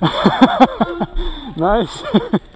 nice.